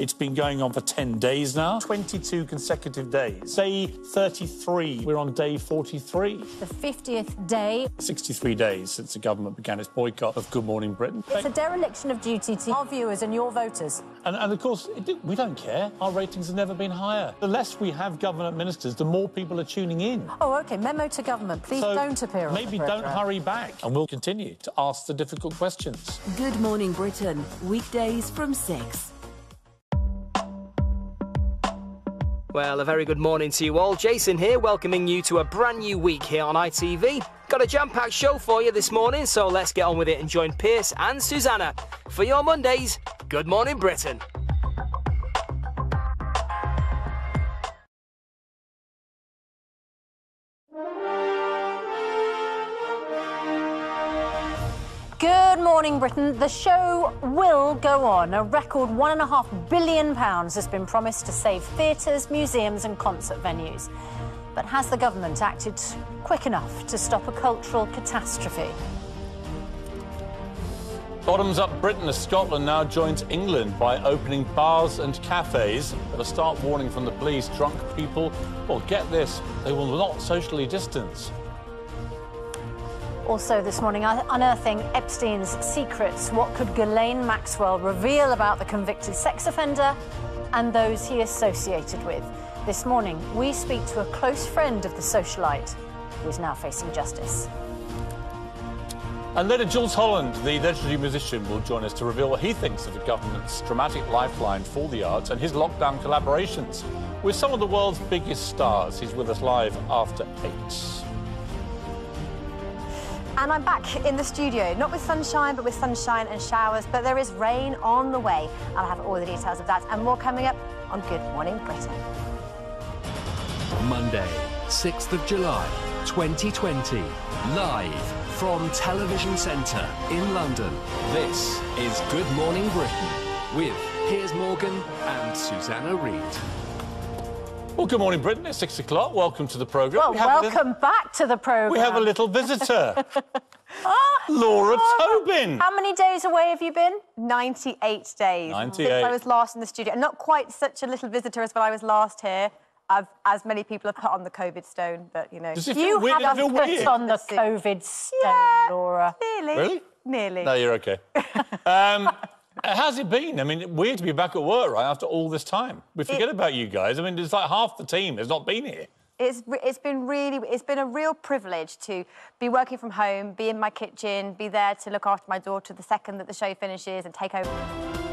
It's been going on for 10 days now, 22 consecutive days. Day 33, we're on day 43. The 50th day. 63 days since the government began its boycott of Good Morning Britain. It's a dereliction of duty to our viewers and your voters. And, and of course, it, we don't care. Our ratings have never been higher. The less we have government ministers, the more people are tuning in. Oh, OK. Memo to government. Please So don't appear on Maybe the don't hurry back, and we'll continue to ask the difficult questions. Good Morning Britain, weekdays from 6. Well, a very good morning to you all. Jason here, welcoming you to a brand new week here on ITV. Got a jam packed show for you this morning, so let's get on with it and join Piers and Susanna for your Mondays. Good morning, Britain. Good morning, Britain. The show will go on. A record £1.5 billion has been promised to save theatres, museums, and concert venues. But has the government acted quick enough to stop a cultural catastrophe? Bottoms up Britain as Scotland now joins England by opening bars and cafes. But a stark warning from the police drunk people, well, get this, they will not socially distance. Also, this morning, unearthing Epstein's secrets. What could Ghislaine Maxwell reveal about the convicted sex offender and those he associated with? This morning, we speak to a close friend of the socialite who is now facing justice. And later, Jools Holland, the legendary musician, will join us to reveal what he thinks of the government's dramatic lifeline for the arts and his lockdown collaborations with some of the world's biggest stars. He's with us live after eight. And I'm back in the studio, not with sunshine, but with sunshine and showers. But there is rain on the way. I'll have all the details of that and more coming up on Good Morning Britain. Monday, 6th of July, 2020. Live from Television Centre in London. This is Good Morning Britain with Piers Morgan and Susanna Reid. Well, good morning, Britain. It's six o'clock. Welcome to the programme. Well, We have a little- welcome back to the programme. We have a little visitor, Ah, Laura oh, Tobin. How many days away have you been? 98 days. 98. Since I was last in the studio. And not quite such a little visitor as when I was last here. I've, as many people have put on the COVID stone, but you know. Does it You weird? Have put weird? on the COVID stone, Yeah, Laura. Nearly. Really? Nearly. No, you're okay. um, how's it been? I mean, weird to be back at work, right, after all this time. We forget about you guys. I mean, it's like half the team has not been here. It's, it's been really, it's been a real privilege to be working from home, be in my kitchen, be there to look after my daughter the second that the show finishes and take over.